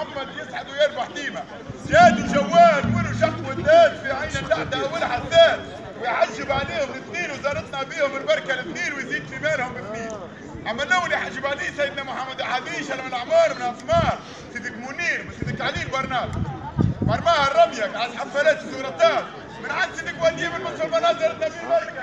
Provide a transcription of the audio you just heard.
محمد يسعد ويربح ديما. زياد وجوال ولو شق وداد في عين اللحده حساد ويحجب عليهم الاثنين وزارتنا بيهم البركة الاثنين ويزيد في مالهم اثنين. أما الأول يحجب عليه سيدنا محمد حديش من الاعمار من أسمار. سيدك منير وسيدك علي البرنامج مرماها الرميك على حفلات الزورتات من عند سيدك وديه من مصر مناظر النبي البركة.